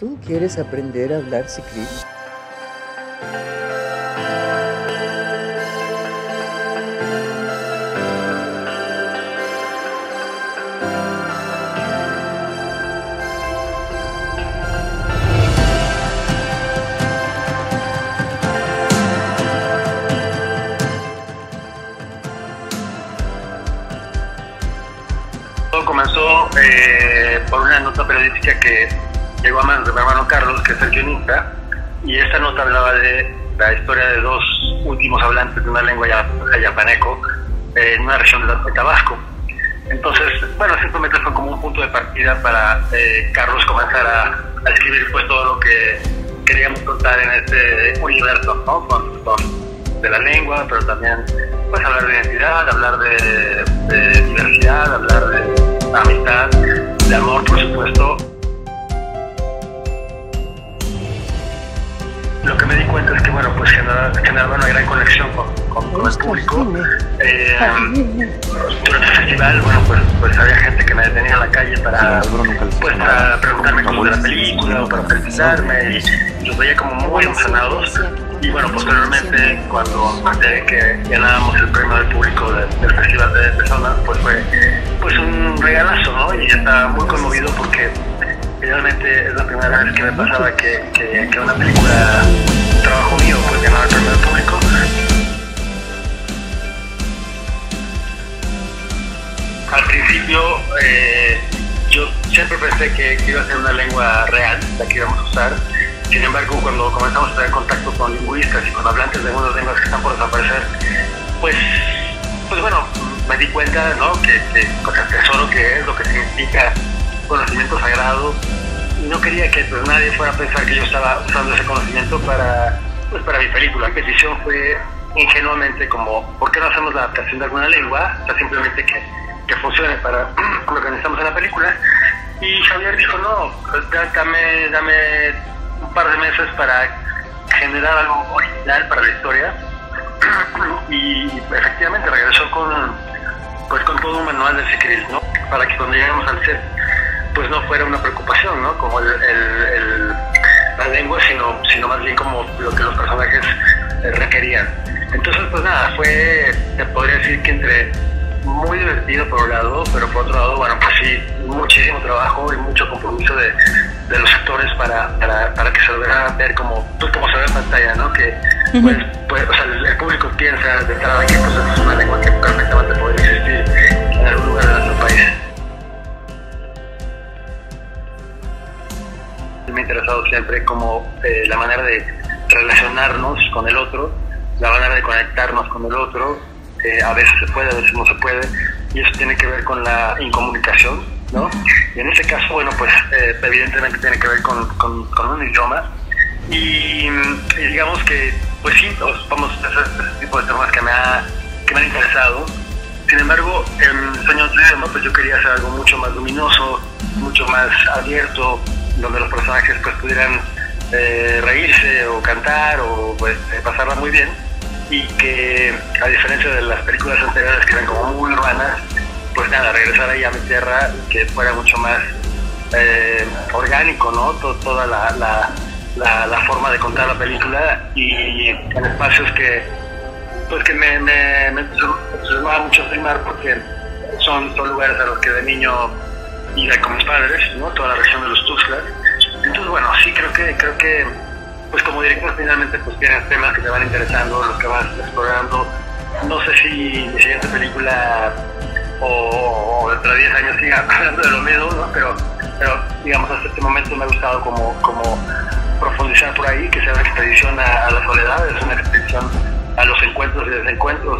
¿Tú quieres aprender a hablar Sikri? Todo comenzó eh, por una nota periodística que llegó a manos de mi hermano Carlos, que es el guionista, y esta nota hablaba de la historia de dos últimos hablantes de una lengua yapaneco eh, en una región de Tabasco. Entonces, bueno, simplemente fue como un punto de partida para eh, Carlos comenzar a, escribir pues todo lo que queríamos contar en este universo, ¿no? Con, de la lengua, pero también pues hablar de identidad, hablar de diversidad, hablar de amistad, de amor, por supuesto. Que me di cuenta es que, bueno, pues generaba una gran conexión con, con, con el público. Eh, durante el festival, bueno, pues, pues había gente que me detenía en la calle para, pues, para preguntarme cómo de la película o para felicitarme y los veía como muy emocionados. Y bueno, posteriormente, cuando de que ganábamos el premio del público de, del Festival de Personas, pues fue pues un regalazo, ¿no? Y estaba muy conmovido porque realmente es la primera vez que me pasaba que, que, que una película, un trabajo mío, pues ganaba el del público. Al principio, eh, yo siempre pensé que, iba a ser una lengua real, la que íbamos a usar. Sin embargo, cuando comenzamos a tener contacto con lingüistas y con hablantes de algunas lenguas que están por desaparecer, pues, pues bueno, me di cuenta, ¿no? Que, que con el tesoro que es, lo que significa conocimiento sagrado, no quería que pues, nadie fuera a pensar que yo estaba usando ese conocimiento para, pues, para mi película. Mi petición fue ingenuamente como, ¿por qué no hacemos la adaptación de alguna lengua? O sea, simplemente que, que funcione para lo que necesitamos en la película. Y Javier dijo, no, pues, dame, dame un par de meses para generar algo original para la historia. y efectivamente regresó con, pues, con todo un manual de Sicril, ¿no? Para que cuando lleguemos al set pues no fuera una preocupación, ¿no? Como el, el, el, la lengua, sino, sino más bien como lo que los personajes eh, requerían. Entonces, pues nada, fue, te podría decir que entre muy divertido por un lado, pero por otro lado, bueno, pues sí, muchísimo trabajo y mucho compromiso de, de los actores para, para, para, que se lograra ver como, pues como se ve en pantalla, ¿no? Que, pues, pues, o sea, el, el público piensa de entrada que pues, es una lengua que perfectamente podría existir en algún siempre como eh, la manera de relacionarnos con el otro, la manera de conectarnos con el otro, eh, a veces se puede, a veces no se puede, y eso tiene que ver con la incomunicación, ¿no? Y en ese caso, bueno, pues eh, evidentemente tiene que ver con, con, con un idioma, y, y, digamos que, pues sí, vamos, ese, ese tipo de temas que me, ha, que me han interesado, sin embargo, en Sueño de idioma, pues yo quería hacer algo mucho más luminoso, mucho más abierto, donde los personajes pues pudieran eh, reírse o cantar o pues, eh, pasarla muy bien y que a diferencia de las películas anteriores que eran como muy urbanas pues nada, regresar ahí a mi tierra que fuera mucho más eh, orgánico, ¿no? Todo, toda la, la, la, la, forma de contar la película y en espacios que pues que me, me, me entusiasmaba mucho filmar porque son, son lugares a los que de niño iba con mis padres, ¿no? Toda la región de los Tuxtlas. Entonces, bueno, sí creo que, creo que, pues como director finalmente pues tienes temas que te van interesando, los que vas explorando. No sé si mi siguiente película o, o dentro de 10 años siga hablando de lo mismo, ¿no? Pero, digamos, hasta este momento me ha gustado como, como profundizar por ahí, que sea una expedición a, a la soledad, es una expedición a los encuentros y desencuentros y